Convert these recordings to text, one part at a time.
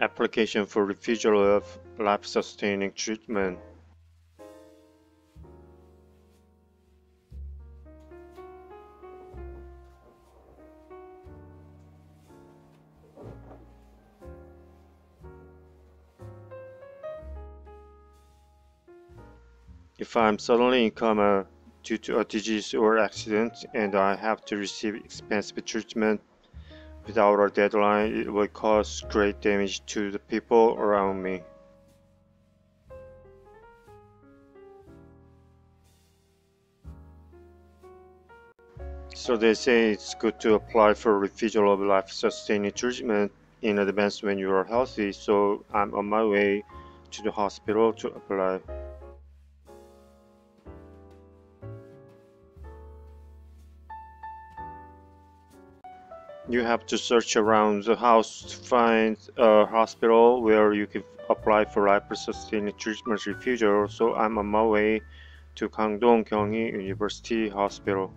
Application for refusal of life-sustaining treatment. If I'm suddenly in coma due to a disease or accident and I have to receive expensive treatment without a deadline, it will cause great damage to the people around me. So they say it's good to apply for refusal of life-sustaining treatment in advance when you are healthy, so I'm on my way to the hospital to apply. You have to search around the house to find a hospital where you can apply for life-sustaining treatment refusal, so I'm on my way to Gangdong Kyung Hee University Hospital.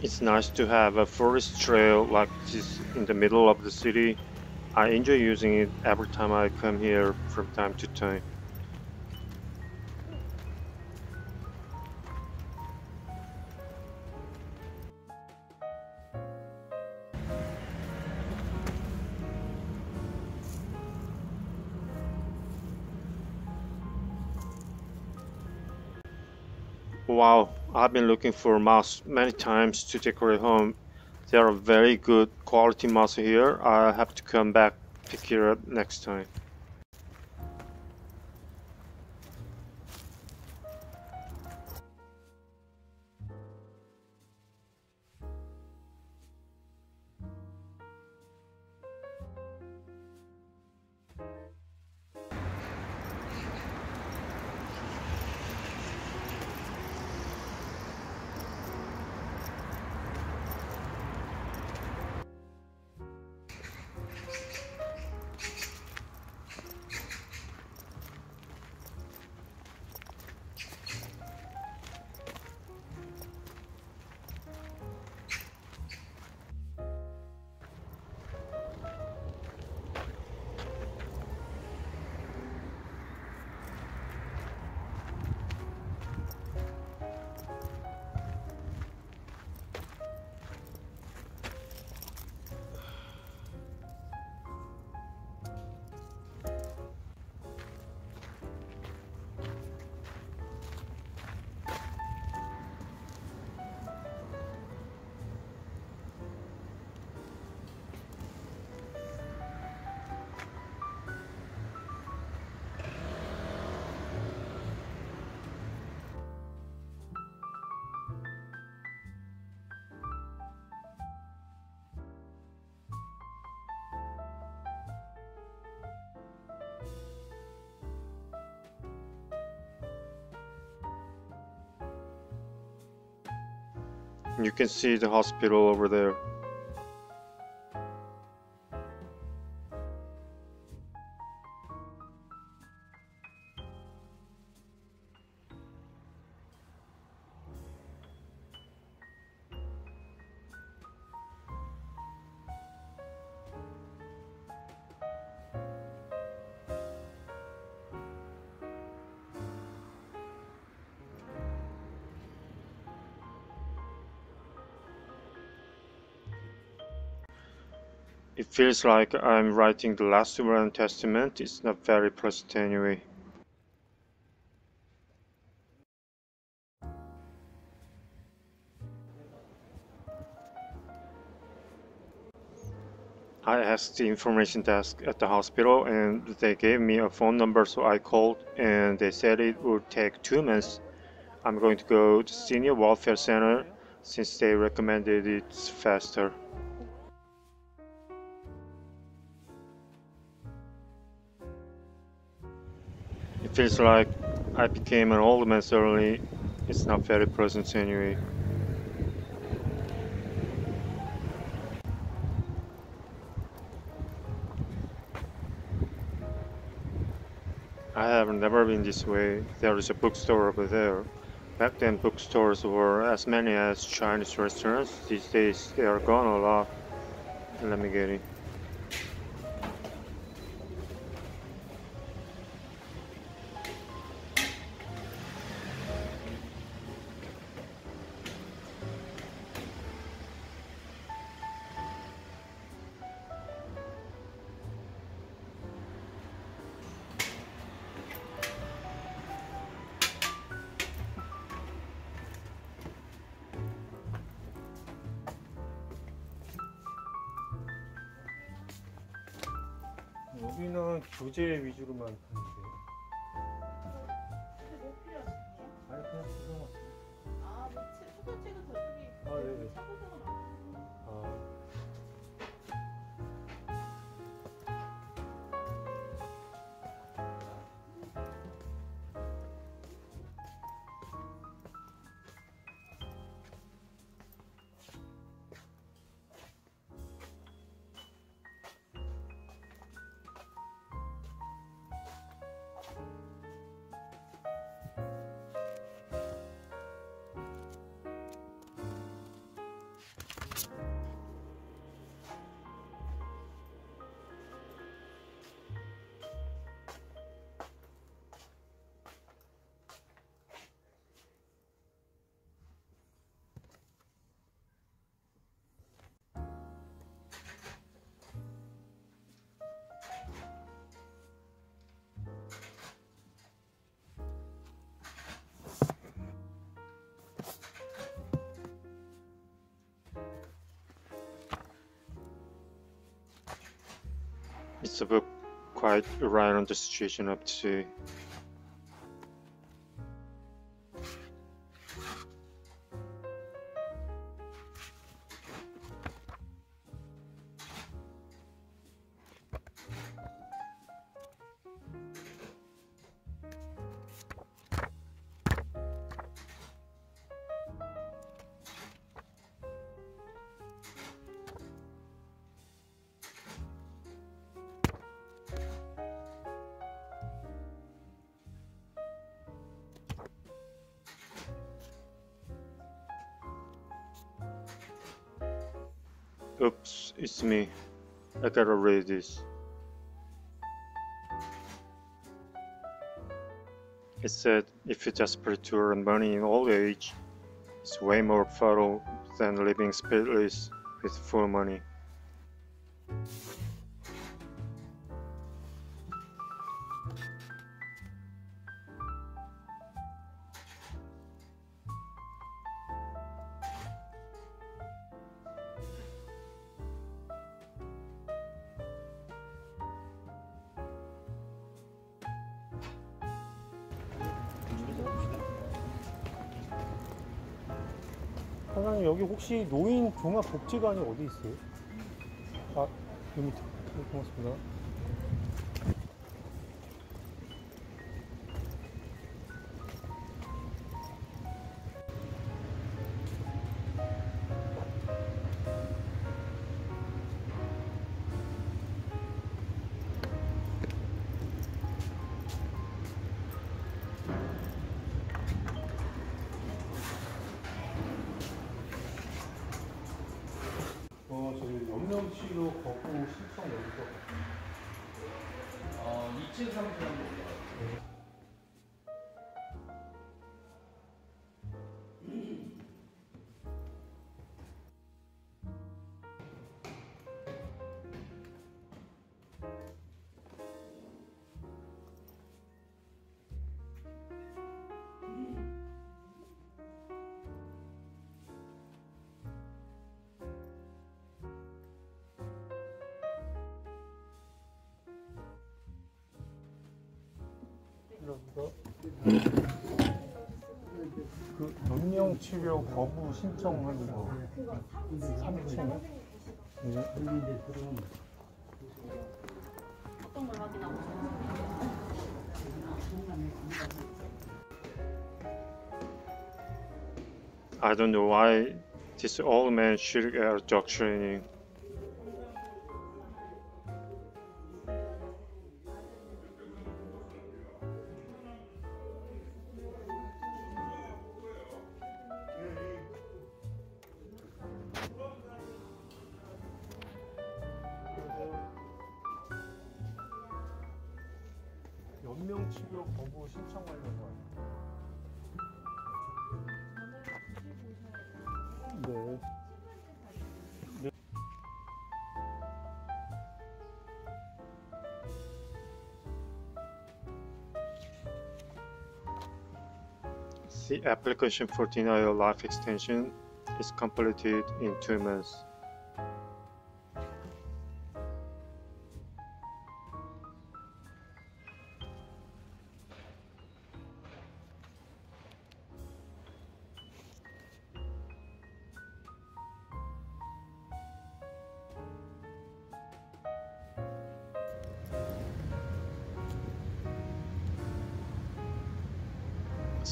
It's nice to have a forest trail like this in the middle of the city. I enjoy using it every time I come here from time to time. Wow, I've been looking for mouse many times to decorate home. There are very good quality mouse here. I'll have to come back pick it up next time. You can see the hospital over there. It feels like I'm writing the last Roman Testament. It's not very pleasant anyway. I asked the information desk at the hospital and they gave me a phone number so I called and they said it would take two months. I'm going to go to senior welfare center since they recommended it's faster. Feels like I became an old man suddenly. It's not very pleasant anyway. I have never been this way. There is a bookstore over there. Back then, bookstores were as many as Chinese restaurants. These days, they are gone a lot. Let me get it. 여기는 교재 위주로만 파는데요. 근데 뭐? 아니 그냥. 아, 뭐 책, 저쪽에 아, 네네. 사고서가 it's a book quite on the situation up today. Oops, it's me. I gotta read this. It said if you're desperate to earn money in old age, it's way more fertile than living spitless with full money. 사장님 여기 혹시 노인 종합복지관이 어디 있어요? 아 여기 네, 고맙습니다. 这个上面是？ 여기서 그 연명치료 거부 신청하는 거 3층 네. 어떤 걸 확인하고 싶어요? I don't know why this old man should get dog training. 치료 거부 신청 완료가. 네. The application for denial life extension is completed in two months.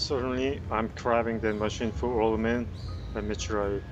Certainly, I'm craving that machine for all men. Let me try it.